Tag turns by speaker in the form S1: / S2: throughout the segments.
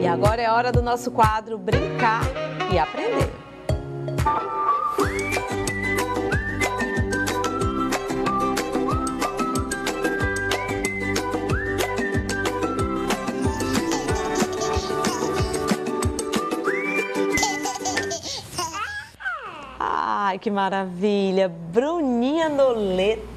S1: E agora é hora do nosso quadro Brincar e Aprender. Ai, que maravilha! Bruninha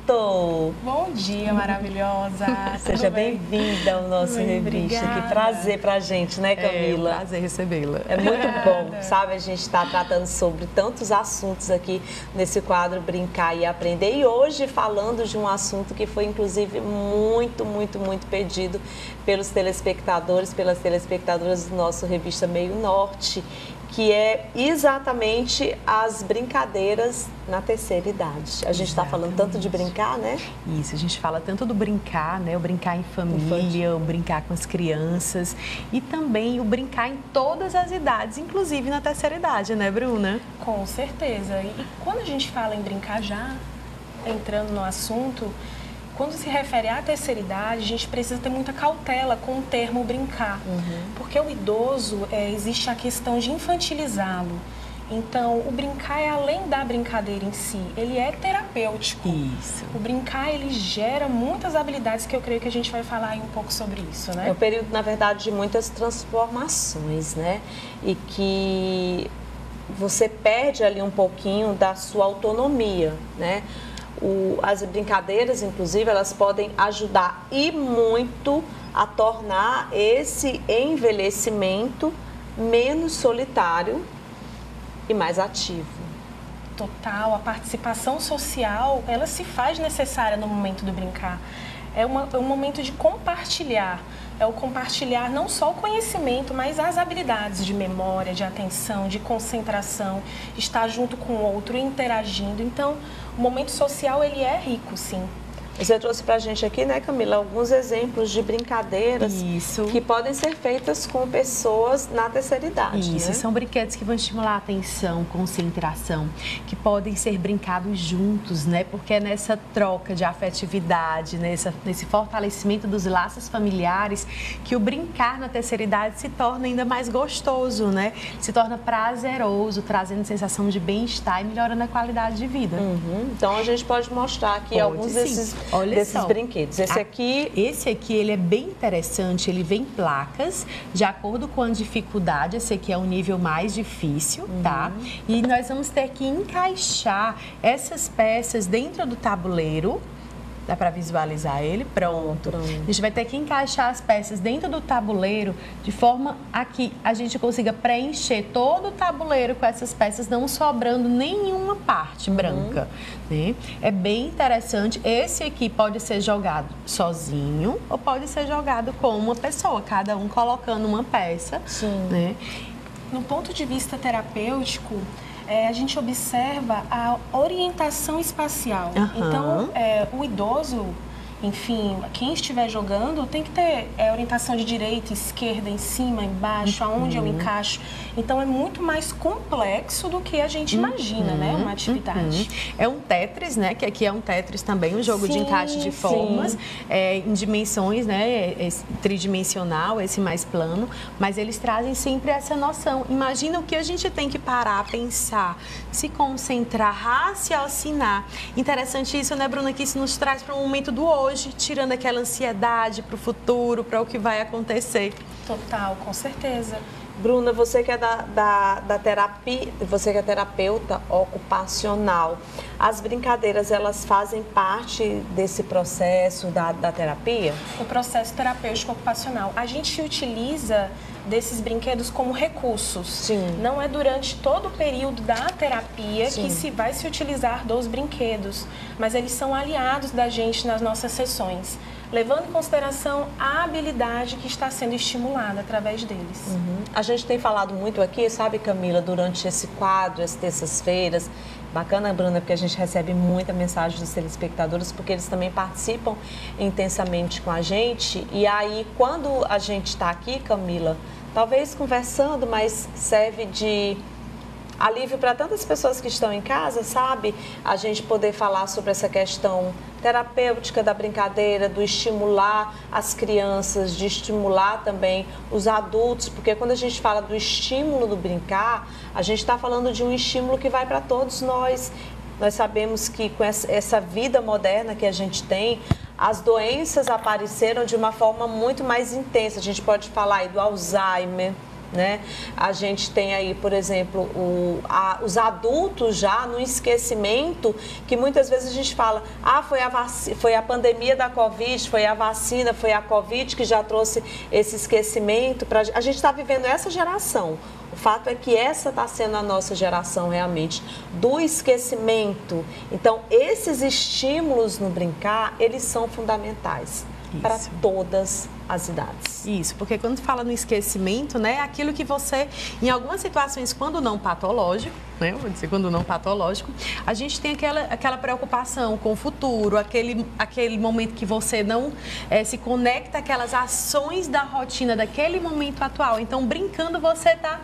S2: Bom dia, maravilhosa.
S1: Seja bem-vinda ao nosso revista.
S2: obrigada.
S1: Que prazer pra gente, né,
S3: É um
S1: Camila?
S3: prazer recebê-la.
S1: É muito bom, sabe? A gente está tratando sobre tantos assuntos aqui nesse quadro Brincar e Aprender. E hoje falando de um assunto que foi, inclusive, muito, muito, muito pedido pelos telespectadores, pelas telespectadoras do nosso revista Meio Norte, que é exatamente as brincadeiras na terceira idade. A gente está falando tanto de brincar, né?
S3: Isso, a gente fala tanto do brincar, né? O brincar em família, o brincar com as crianças e também o brincar em todas as idades, inclusive na terceira idade, né, Bruna?
S2: Com certeza. E quando a gente fala em brincar já, entrando no assunto, quando se refere à terceira idade, a gente precisa ter muita cautela com o termo brincar. Porque o idoso, é, existe a questão de infantilizá-lo. Então, o brincar é além da brincadeira em si, ele é terapêutico.
S3: Isso.
S2: O brincar, ele gera muitas habilidades que eu creio que a gente vai falar aí um pouco sobre isso,
S1: É
S2: né?
S1: um período, na verdade, de muitas transformações, né? E que você perde ali um pouquinho da sua autonomia, né? O- as brincadeiras, inclusive, elas podem ajudar e muito a tornar esse envelhecimento menos solitário e mais ativo.
S2: total, a participação social, ela se faz necessária no momento do brincar. É, uma- é um momento de compartilhar. É o compartilhar não só o conhecimento, mas as habilidades de memória, de atenção, de concentração, estar junto com o outro, interagindo. Então, o momento social, ele é rico, sim.
S1: Você trouxe pra gente aqui, né, Camila, alguns exemplos de brincadeiras
S3: Isso.
S1: que podem ser feitas com pessoas na terceira idade.
S3: Isso,
S1: né?
S3: são brinquedos que vão estimular a atenção, concentração, que podem ser brincados juntos, né? Porque é nessa troca de afetividade, nessa, nesse fortalecimento dos laços familiares, que o brincar na terceira idade se torna ainda mais gostoso, né? Se torna prazeroso, trazendo sensação de bem-estar e melhorando a qualidade de vida.
S1: Uhum. Então a gente pode mostrar aqui
S3: Pode
S1: alguns
S3: sim.
S1: desses,
S3: Olha
S1: desses
S3: só.
S1: brinquedos. Esse
S3: A-
S1: aqui
S3: Esse aqui, ele é bem interessante, ele vem em placas, de acordo com a dificuldade, esse aqui é o nível mais difícil, tá? E nós vamos ter que encaixar essas peças dentro do tabuleiro, dá para visualizar ele? Pronto.
S1: Pronto.
S3: A gente vai ter que encaixar as peças dentro do tabuleiro, de forma a que a gente consiga preencher todo o tabuleiro com essas peças, não sobrando nenhuma parte branca. Né? É bem interessante. Esse aqui pode ser jogado sozinho ou pode ser jogado com uma pessoa, cada um colocando uma peça.
S1: Sim.
S3: Né?
S2: No ponto de vista terapêutico, é, a gente observa a orientação espacial.
S3: Aham.
S2: Então, é, o idoso, enfim, quem estiver jogando tem que ter é, orientação de direita, esquerda, em cima, embaixo, aonde
S3: Uhum.
S2: eu encaixo. Então, é muito mais complexo do que a gente imagina, né? Uma atividade.
S3: Uhum. É um Tetris, né? Que aqui é um Tetris também, um jogo de
S2: Sim,
S3: encaixe de formas, é, em dimensões, né? Esse tridimensional, esse mais plano, mas eles trazem sempre essa noção. Imagina o que a gente tem que parar, pensar, se concentrar, raciocinar. Interessante isso, né, Bruna? Que isso nos traz para o momento do hoje, tirando aquela ansiedade para o futuro, para o que vai acontecer.
S2: Total, com certeza.
S1: Bruna, você que é da, da, da terapia, você que é terapeuta ocupacional, as brincadeiras elas fazem parte desse processo da, da terapia?
S2: o processo terapêutico ocupacional. A gente utiliza desses brinquedos como recursos.
S1: Sim.
S2: Não é durante todo o período da terapia
S1: Sim.
S2: que se vai se utilizar dos brinquedos, mas eles são aliados da gente nas nossas sessões, levando em consideração a habilidade que está sendo estimulada através deles.
S1: A gente tem falado muito aqui, sabe, Camila, durante esse quadro, as terças-feiras. Bacana, Bruna, porque a gente recebe muita mensagem dos telespectadores, porque eles também participam intensamente com a gente. E aí, quando a gente está aqui, Camila, talvez conversando, mas serve de alívio para tantas pessoas que estão em casa, sabe? A gente poder falar sobre essa questão terapêutica da brincadeira, do estimular as crianças, de estimular também os adultos, porque quando a gente fala do estímulo do brincar, a gente está falando de um estímulo que vai para todos nós. Nós sabemos que com essa vida moderna que a gente tem, as doenças apareceram de uma forma muito mais intensa. A gente pode falar aí do Alzheimer, né? A gente tem aí, por exemplo, o, a, os adultos já no esquecimento, que muitas vezes a gente fala, ah, foi a, vac... foi a pandemia da Covid, foi a vacina, foi a Covid que já trouxe esse esquecimento. Pra... A gente está vivendo essa geração. O fato é que essa está sendo a nossa geração realmente do esquecimento. Então, esses estímulos no brincar, eles são fundamentais para todas as idades.
S3: Isso, porque quando fala no esquecimento, né, é aquilo que você, em algumas situações, quando não patológico, né, vou dizer quando não patológico, a gente tem aquela, aquela preocupação com o futuro, aquele, aquele momento que você não é, se conecta àquelas ações da rotina daquele momento atual. Então, brincando, você está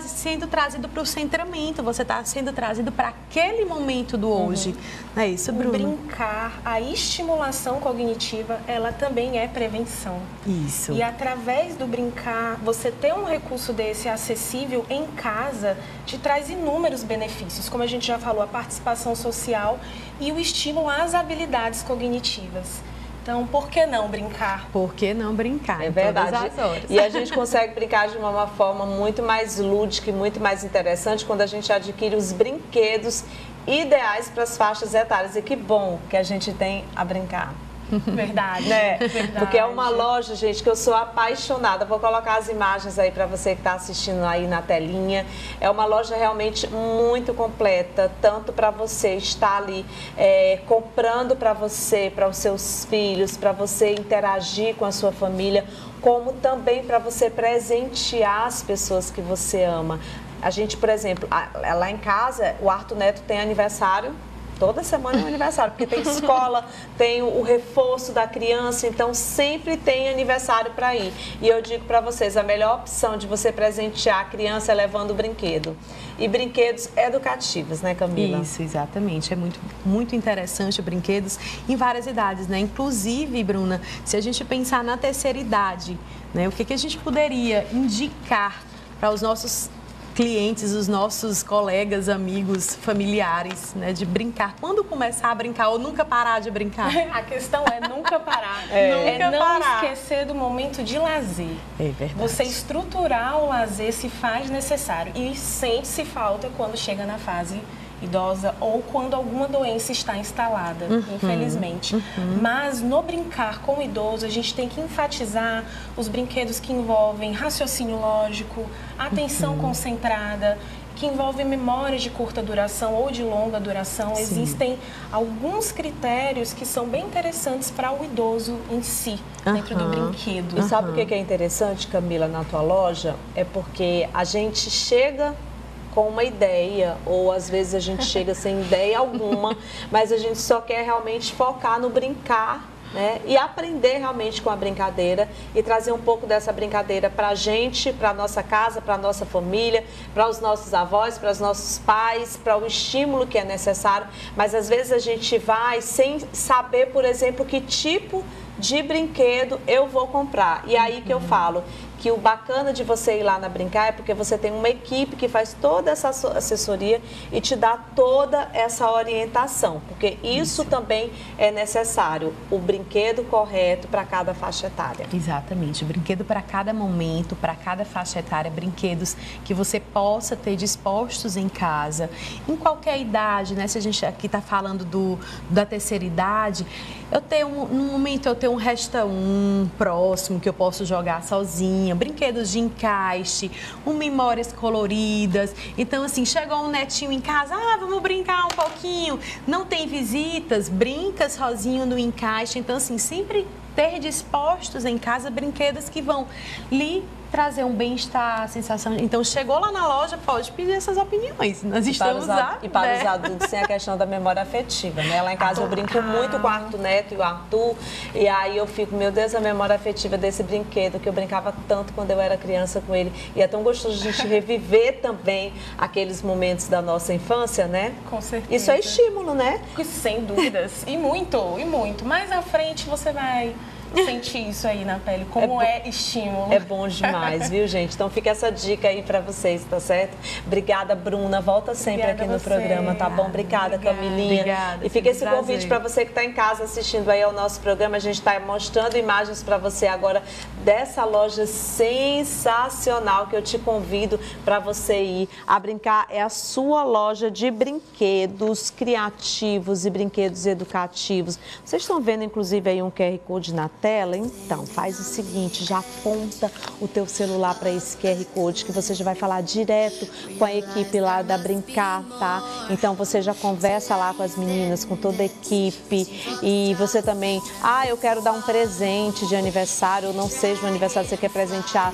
S3: sendo trazido para o centramento, você está sendo trazido para aquele momento do hoje. Uhum. Não é isso, Bruno?
S2: Brincar, a estimulação cognitiva, ela também é prevenção.
S3: Isso.
S2: E através do brincar, você ter um recurso desse acessível em casa te traz inúmeros benefícios, como a gente já falou, a participação social e o estímulo às habilidades cognitivas. Então, por que não brincar?
S3: Por que não brincar?
S1: É verdade. E a gente consegue brincar de uma forma muito mais lúdica e muito mais interessante quando a gente adquire os brinquedos ideais para as faixas etárias. E que bom que a gente tem a brincar.
S2: Verdade,
S1: né?
S2: Verdade.
S1: Porque é uma loja, gente, que eu sou apaixonada. Vou colocar as imagens aí para você que está assistindo aí na telinha. É uma loja realmente muito completa, tanto para você estar ali é, comprando para você, para os seus filhos, para você interagir com a sua família, como também para você presentear as pessoas que você ama. A gente, por exemplo, lá em casa, o Arthur Neto tem aniversário Toda semana é um aniversário, porque tem escola, tem o reforço da criança, então sempre tem aniversário para ir. E eu digo para vocês, a melhor opção de você presentear a criança é levando o brinquedo. E brinquedos educativos, né, Camila?
S3: Isso, exatamente. É muito, muito interessante brinquedos em várias idades, né? Inclusive, Bruna, se a gente pensar na terceira idade, né, o que, que a gente poderia indicar para os nossos clientes, os nossos colegas, amigos, familiares, né, de brincar. Quando começar a brincar ou nunca parar de brincar?
S2: A questão é nunca parar. é, nunca é não parar. esquecer do momento de lazer.
S3: É verdade.
S2: Você estruturar o lazer se faz necessário e sente-se falta quando chega na fase idosa ou quando alguma doença está instalada, uhum, infelizmente. Uhum. Mas no brincar com o idoso, a gente tem que enfatizar os brinquedos que envolvem raciocínio lógico, atenção uhum. concentrada, que envolvem memórias de curta duração ou de longa duração. Sim. Existem alguns critérios que são bem interessantes para o idoso em si, dentro do brinquedo.
S1: E sabe o que é interessante, Camila, na tua loja? É porque a gente chega com uma ideia, ou às vezes a gente chega sem ideia alguma, mas a gente só quer realmente focar no brincar né? E aprender realmente com a brincadeira e trazer um pouco dessa brincadeira para a gente, para a nossa casa, para a nossa família, para os nossos avós, para os nossos pais, para o estímulo que é necessário. Mas às vezes a gente vai sem saber, por exemplo, que tipo de brinquedo eu vou comprar. E aí que eu falo, que o bacana de você ir lá na Brincar é porque você tem uma equipe que faz toda essa assessoria e te dá toda essa orientação, porque isso, isso. também é necessário, o brinquedo correto para cada faixa etária.
S3: Exatamente, o brinquedo para cada momento, para cada faixa etária, brinquedos que você possa ter dispostos em casa, em qualquer idade, né? Se a gente aqui está falando do, da terceira idade, eu tenho, no momento eu tenho um resta um próximo que eu posso jogar brinquedos de encaixe, um memórias coloridas. Então, assim, chegou um netinho em casa, ah, vamos brincar um pouquinho. Não tem visitas, brinca sozinho no encaixe. Então, assim, sempre ter dispostos em casa brinquedos que vão lhe trazer um bem-estar, sensação. Então, chegou lá na loja, pode pedir essas opiniões. Nós estamos
S1: e para os, E para né? os adultos, tem a questão da memória afetiva, né? Lá em casa eu brinco muito com o Arthur Neto e o Arthur. E aí eu fico, meu Deus, a memória afetiva desse brinquedo, que eu brincava tanto quando eu era criança com ele. E é tão gostoso a gente reviver também aqueles momentos da nossa infância, né?
S2: Com certeza.
S1: Isso é estímulo, né?
S2: Sem dúvidas. E muito, e muito. Mais à frente você vai sentir isso aí na pele, como é, é estímulo.
S1: É bom demais, viu, gente? Então fica essa dica aí para vocês, tá certo? Obrigada, Bruna. Volta sempre Obrigada aqui no você. programa, tá bom? Obrigada, Obrigada. Camilinha. Obrigada, e fica esse prazer. convite para você que está em casa assistindo aí ao nosso programa. A gente está mostrando imagens para você agora dessa loja sensacional que eu te convido para você ir a brincar. É a sua loja de brinquedos criativos e brinquedos educativos. Vocês estão vendo, inclusive, aí um QR Code na tela? Então, faz o seguinte, já aponta o teu celular para esse QR Code que você já vai falar direto com a equipe lá da Brincar, tá? Então, você já conversa lá com as meninas, com toda a equipe e você também, ah, eu quero dar um presente de aniversário, ou não seja um aniversário, você quer presentear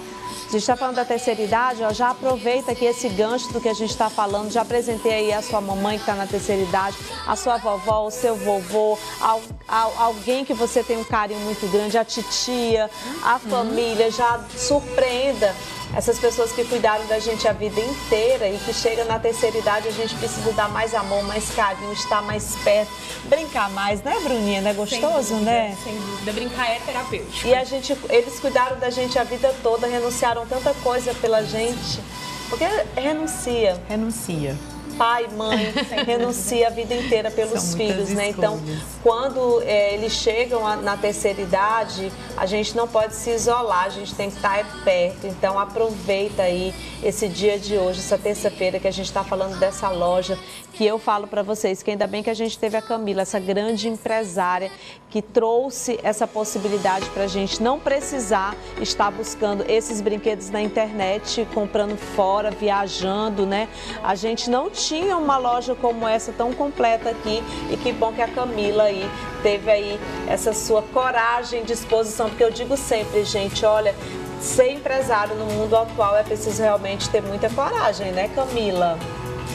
S1: a gente está falando da terceira idade, ó, já aproveita aqui esse gancho do que a gente está falando. Já apresentei aí a sua mamãe que está na terceira idade, a sua vovó, o seu vovô, ao, ao, alguém que você tem um carinho muito grande, a titia, a uhum. família. Já surpreenda essas pessoas que cuidaram da gente a vida inteira e que chega na terceira idade, a gente precisa dar mais amor, mais carinho, estar mais perto, brincar mais, né, Bruninha? Não é gostoso,
S2: sem
S1: dúvida, né?
S2: Sem dúvida, brincar é terapêutico.
S1: E a gente, eles cuidaram da gente a vida toda, renunciaram tanta coisa pela gente. Porque renuncia.
S3: Renuncia
S1: pai, mãe renuncia a vida inteira pelos São filhos, né? Então, quando é, eles chegam a, na terceira idade, a gente não pode se isolar, a gente tem que estar perto. Então, aproveita aí esse dia de hoje, essa terça-feira que a gente está falando dessa loja que eu falo para vocês que ainda bem que a gente teve a Camila, essa grande empresária que trouxe essa possibilidade para a gente não precisar estar buscando esses brinquedos na internet, comprando fora, viajando, né? A gente não tinha uma loja como essa tão completa aqui e que bom que a Camila aí teve aí essa sua coragem, disposição, porque eu digo sempre, gente, olha, ser empresário no mundo atual é preciso realmente ter muita coragem, né, Camila?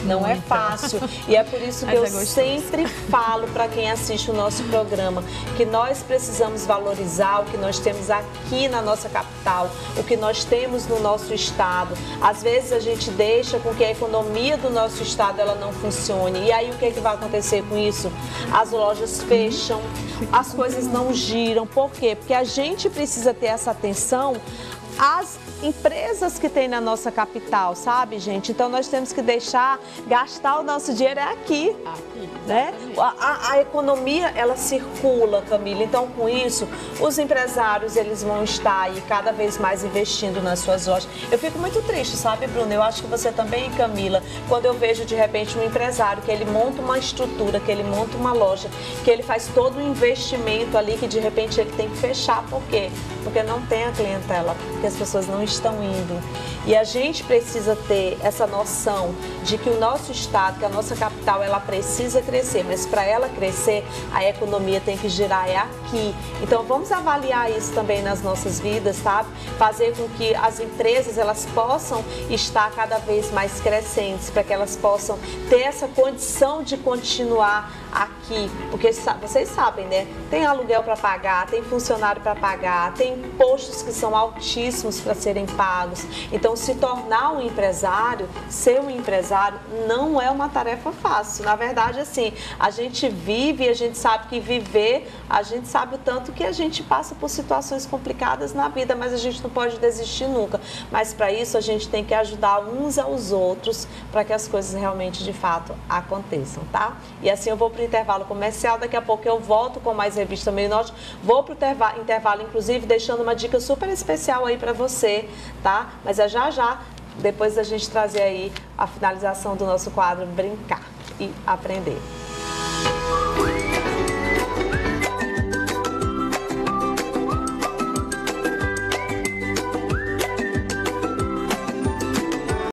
S1: Não é fácil. E é por isso que eu é sempre falo para quem assiste o nosso programa que nós precisamos valorizar o que nós temos aqui na nossa capital, o que nós temos no nosso estado. Às vezes a gente deixa com que a economia do nosso estado ela não funcione. E aí o que, é que vai acontecer com isso? As lojas fecham, as coisas não giram. Por quê? Porque a gente precisa ter essa atenção às empresas que tem na nossa capital, sabe, gente? Então nós temos que deixar gastar o nosso dinheiro é aqui, aqui né? A, a, a, economia ela circula, Camila. Então com isso os empresários eles vão estar aí cada vez mais investindo nas suas lojas. Eu fico muito triste, sabe, Bruno? Eu acho que você também, Camila, quando eu vejo de repente um empresário que ele monta uma estrutura, que ele monta uma loja, que ele faz todo um investimento ali que de repente ele tem que fechar, por quê? Porque não tem a clientela, porque as pessoas não estão indo. E a gente precisa ter essa noção de que o nosso estado, que a nossa capital, ela precisa crescer, mas para ela crescer, a economia tem que girar é aqui. Então vamos avaliar isso também nas nossas vidas, sabe? Fazer com que as empresas elas possam estar cada vez mais crescentes, para que elas possam ter essa condição de continuar aqui, porque vocês sabem, né? Tem aluguel para pagar, tem funcionário para pagar, tem impostos que são altíssimos para serem pagos. Então, se tornar um empresário, ser um empresário, não é uma tarefa fácil. Na verdade, assim, a gente vive a gente sabe que viver, a gente sabe o tanto que a gente passa por situações complicadas na vida, mas a gente não pode desistir nunca. Mas para isso, a gente tem que ajudar uns aos outros para que as coisas realmente, de fato, aconteçam, tá? E assim eu vou para o intervalo comercial. Daqui a pouco eu volto com mais revista Meio Norte. Vou para o intervalo, inclusive, deixando uma dica super especial aí para você, tá? Mas é já já, depois da gente trazer aí a finalização do nosso quadro Brincar e Aprender.